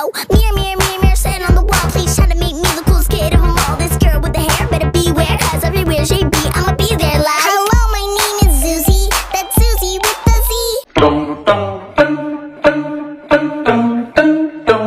yo. Mirror, mirror, mirror, mirror, sitting on the wall. Please try to make me the coolest kid of them all. This girl with the hair better beware, cause everywhere she be, I'ma be there like. Hello, my name is Susie. That's Susie with the Z. Dum, dum, dum, dum, dum, dum.